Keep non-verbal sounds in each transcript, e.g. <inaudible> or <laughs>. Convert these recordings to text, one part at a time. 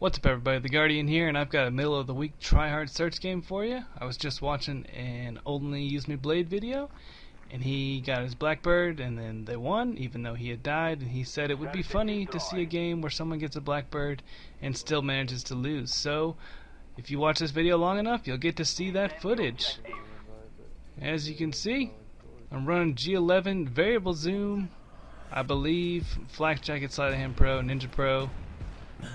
What's up everybody, The Guardian here, and I've got a middle of the week try-hard search game for you. I was just watching an Only Use Me Blade video, and he got his Blackbird, and then they won, even though he had died, and he said it would be funny to see a game where someone gets a Blackbird and still manages to lose. So, if you watch this video long enough, you'll get to see that footage. As you can see, I'm running G11 variable zoom, I believe, Flak Jacket Sleight of Hand Pro, Ninja Pro,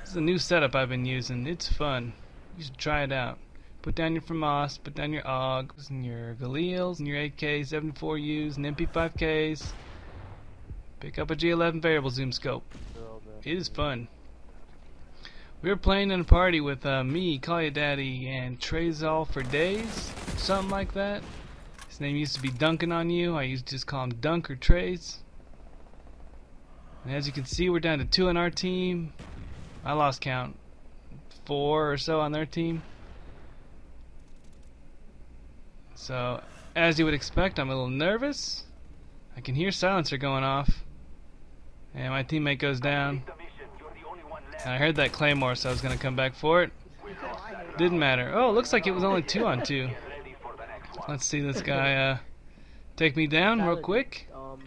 this is a new setup I've been using. It's fun. You should try it out. Put down your FAMAS, put down your AUGs, and your Galils, and your AKs, 74Us, and MP5Ks. Pick up a G11 variable zoom scope. It is fun. We were playing in a party with uh, me, Call Ya Daddy, and Trezal for days, something like that. His name used to be Duncan on you. I used to just call him Dunk or. And as you can see, we're down to two on our team. I lost count. Four or so on their team. So, as you would expect, I'm a little nervous. I can hear silencer going off. And my teammate goes down. And I heard that claymore, so I was going to come back for it. Didn't matter. Oh, looks like it was only two on two. Let's see this guy uh, take me down real quick. Um,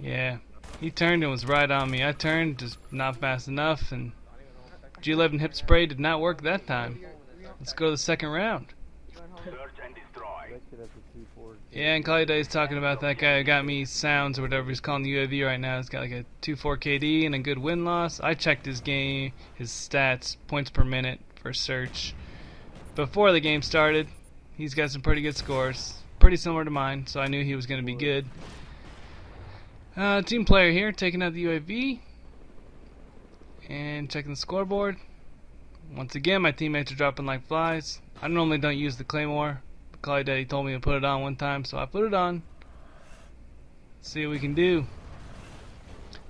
Yeah. He turned and was right on me. I turned, just not fast enough, and G11 hip spray did not work that time. Let's go to the second round. Yeah, and Call Ya Daddy's talking about that guy who got me sounds or whatever he's calling the UAV right now. He's got like a 2-4 KD and a good win loss. I checked his game, his stats, points per minute for search. Before the game started, he's got some pretty good scores. Pretty similar to mine, so I knew he was going to be good. Uh, team player here, taking out the UAV. And checking the scoreboard. Once again, my teammates are dropping like flies. I normally don't use the Claymore. But Call Ya Daddy told me to put it on one time, so I put it on. Let's see what we can do.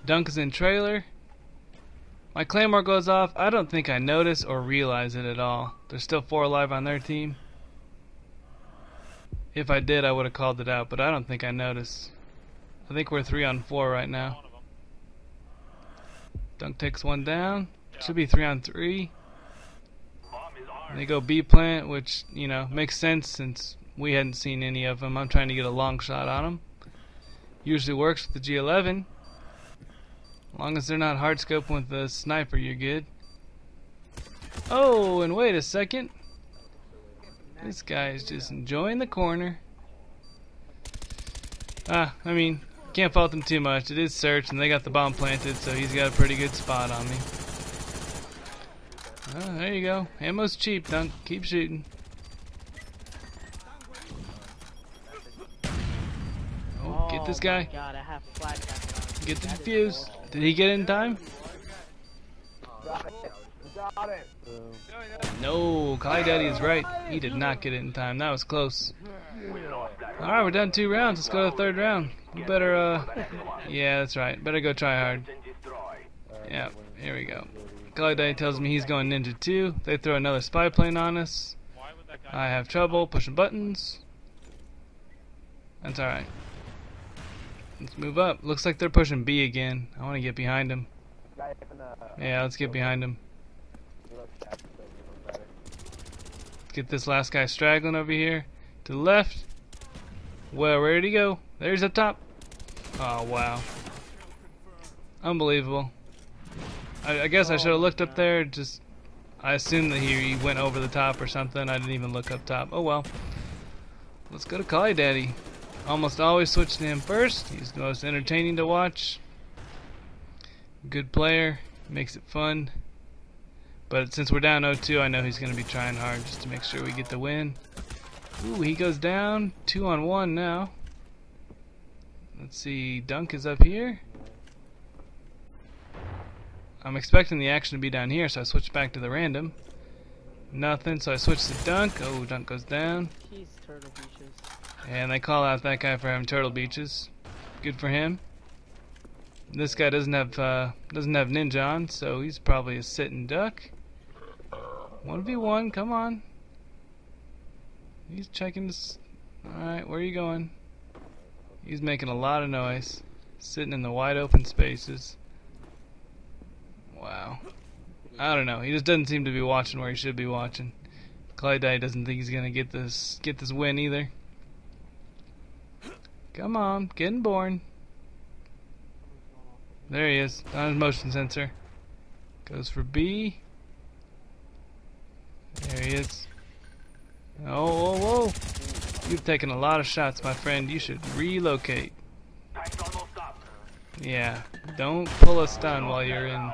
Dunk is in trailer. My Claymore goes off. I don't think I notice or realize it at all. There's still four alive on their team. If I did, I would have called it out, but I don't think I noticed. I think we're three on four right now. Dunk takes one down. Should be three on three. And they go B plant, which, you know, makes sense since we hadn't seen any of them. I'm trying to get a long shot on them. Usually works with the G11. As long as they're not hard scoping with the sniper, you're good. Oh, and wait a second. This guy is just enjoying the corner. Ah, I mean, can't fault them too much. It is search, and they got the bomb planted, so he's got a pretty good spot on me. Oh, there you go. Ammo's cheap, Dunk. Keep shooting. Oh, get this guy. Have flag Get the defuse. Did he get in time? No, Kai Daddy is right. He did not get it in time. That was close. Alright, we're done two rounds. Let's go to the third round. Better, uh... Yeah, that's right. Better go try hard. Yeah, here we go. Ya tells me he's going Ninja 2. They throw another spy plane on us. I have trouble pushing buttons. That's alright. Let's move up. Looks like they're pushing B again. I want to get behind them. Yeah, let's get behind them. Get this last guy straggling over here. To the left. Well, did he go? There's up top. Oh, wow. Unbelievable. I, I guess I should have looked up there. Just, I assumed that he, he went over the top or something. I didn't even look up top. Oh, well. Let's go to Ya Daddy. Almost always switch to him first. He's the most entertaining to watch. Good player. Makes it fun. But since we're down 0-2, I know he's going to be trying hard just to make sure we get the win. Ooh, he goes down. Two on one now. Let's see. Dunk is up here. I'm expecting the action to be down here, so I switch back to the random. Nothing, so I switch to Dunk. Oh, Dunk goes down. He's turtle beaches. And they call out that guy for having turtle beaches. Good for him. This guy doesn't have uh, doesn't have ninja on, so he's probably a sitting duck. 1v1, come on. He's checking this. Alright, where are you going? He's making a lot of noise. Sitting in the wide open spaces. Wow. I don't know. He just doesn't seem to be watching where he should be watching. Clyde doesn't think he's gonna get this get this win either. Come on, getting born. There he is, on his motion sensor. Goes for B. There he is. Oh, whoa, whoa. You've taken a lot of shots, my friend. You should relocate. Yeah, don't pull a stun while you're in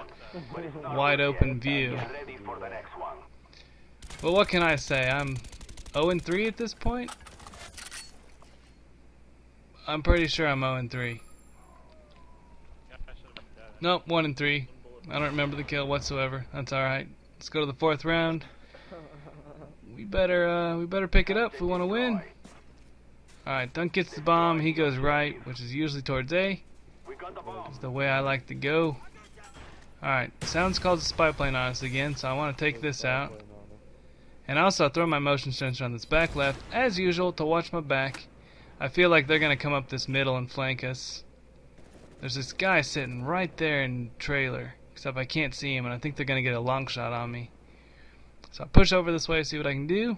wide open view. Well, what can I say? I'm 0 and 3 at this point. I'm pretty sure I'm 0 and 3. Nope, 1 and 3. I don't remember the kill whatsoever. That's alright. Let's go to the fourth round. We better uh, we better pick it up if we want to win. Alright, Dunk gets the bomb. He goes right, which is usually towards A. It's the way I like to go. Alright, sounds called the spy plane on us again, so I want to take this out. And also throw my motion sensor on this back left, as usual, to watch my back. I feel like they're going to come up this middle and flank us. There's this guy sitting right there in trailer, except I can't see him, and I think they're going to get a long shot on me. So I push over this way, see what I can do.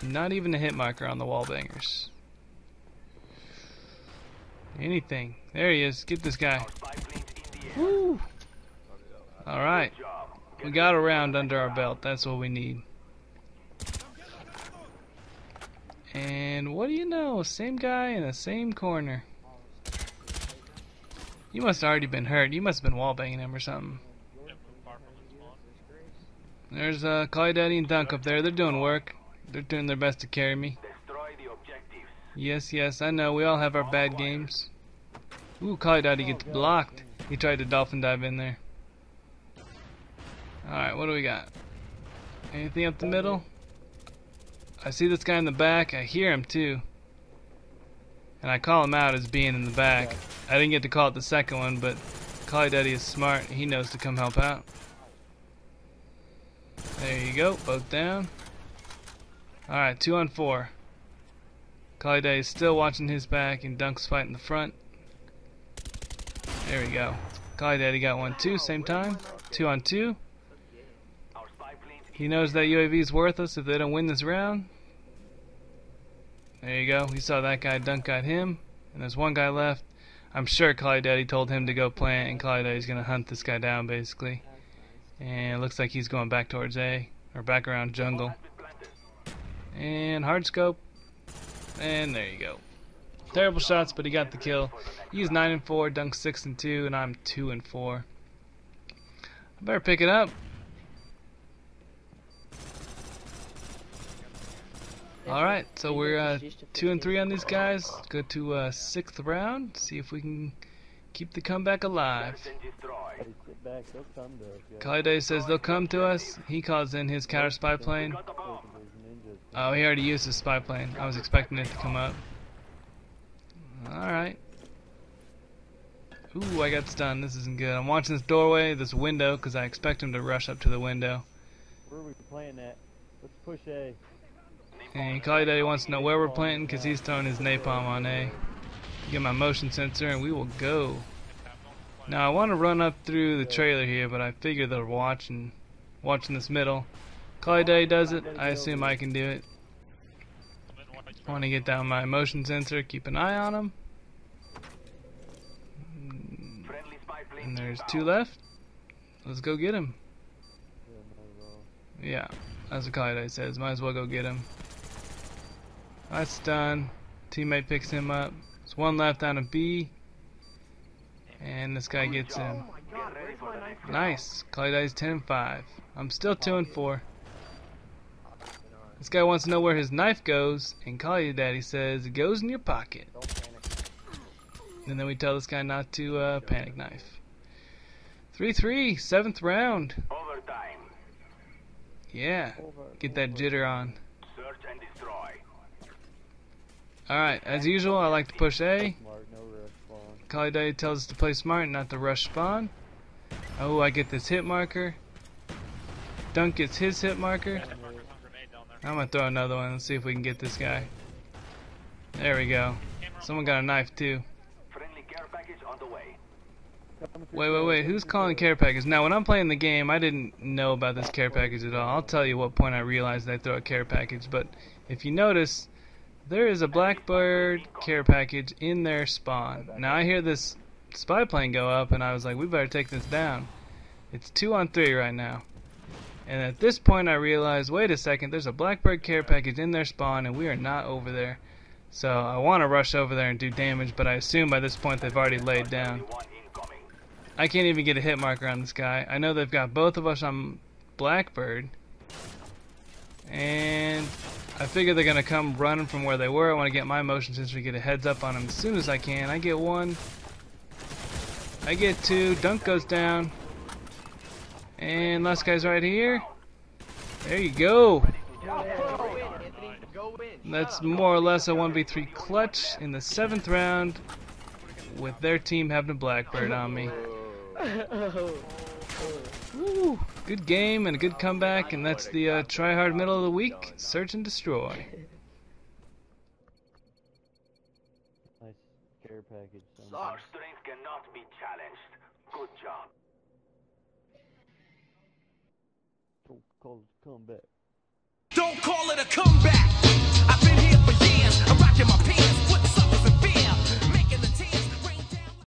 Not even a hit marker on the wall bangers. Anything. There he is. Get this guy. Woo! Alright. We got a round under our belt. That's what we need. And what do you know? Same guy in the same corner. You must have already been hurt. You must have been wall banging him or something. There's uh, Call Daddy and Dunk up there. They're doing work. They're doing their best to carry me. Yes, yes, I know. We all have our bad games. Ooh, Call Daddy gets blocked. He tried to dolphin dive in there. Alright, what do we got? Anything up the middle? I see this guy in the back. I hear him too. And I call him out as being in the back. I didn't get to call it the second one, but Call Daddy is smart. He knows to come help out. There you go, both down. Alright, two on four. Call Daddy is still watching his back and Dunk's fighting the front. There we go. Call Daddy got one too, same time. Two on two. He knows that UAV is worthless if they don't win this round. There you go. He saw that guy. Dunk got him. And there's one guy left. I'm sure Cali Daddy told him to go plant, and Cali Daddy's going to hunt this guy down, basically. And it looks like he's going back towards A, or back around jungle. And hard scope. And there you go. Terrible shots, but he got the kill. He's 9 and 4, Dunk 6 and 2, and I'm 2 and 4. I better pick it up. Alright, so we're uh, 2 and 3 on these guys. Go to uh, 6th round, see if we can keep the comeback alive. Kalide says they'll come to us. He calls in his counter spy plane. Oh, he already used his spy plane. I was expecting it to come up. Alright. Ooh, I got stunned. This isn't good. I'm watching this doorway, this window, because I expect him to rush up to the window. Where are we playing at? Let's push A. And Cali wants to know where we're planting because he's throwing his napalm on A. Get my motion sensor and we will go. Now I want to run up through the trailer here, but I figure they're watching, watching this middle. Daddy does it. I assume I can do it. I want to get down my motion sensor, keep an eye on them. And there's two left. Let's go get him. Yeah, that's what Daddy says. Might as well go get him. That's done. Teammate picks him up. There's one left on a B. And this guy gets in. Nice. Clyde's 10 and 5. I'm still 2 and 4. This guy wants to know where his knife goes, and Call You Daddy says it goes in your pocket. And then we tell this guy not to uh, panic knife. 3-3, seventh round. Overtime yeah, get that jitter on. Alright, as usual, I like to push A. Kali Day tells us to play smart, not to rush spawn. Oh, I get this hit marker. Dunk gets his hit marker. I'm gonna throw another one. Let's see if we can get this guy. There we go. Someone got a knife too. Wait, wait, wait. Who's calling care package? Now, when I'm playing the game, I didn't know about this care package at all. I'll tell you what point I realized they throw a care package. But if you notice, there is a Blackbird care package in their spawn. Now, I hear this spy plane go up, and I was like, we better take this down. It's two on three right now. And at this point, I realized, wait a second, there's a Blackbird care package in their spawn, and we are not over there. So I want to rush over there and do damage, but I assume by this point they've already laid down. I can't even get a hit marker on this guy. I know they've got both of us on Blackbird. And I figure they're going to come running from where they were. I want to get my motion sensor to get a heads up on them as soon as I can. I get one. I get two. Dunk goes down. And last guy's right here. There you go. That's more or less a 1v3 clutch in the seventh round with their team having a Blackbird on me. <laughs> Woo, good game and a good comeback, and that's the uh, try hard middle of the week. Search and destroy. Nice care package. Our strength cannot be challenged. Good job. Don't call it come back. Don't call it a comeback.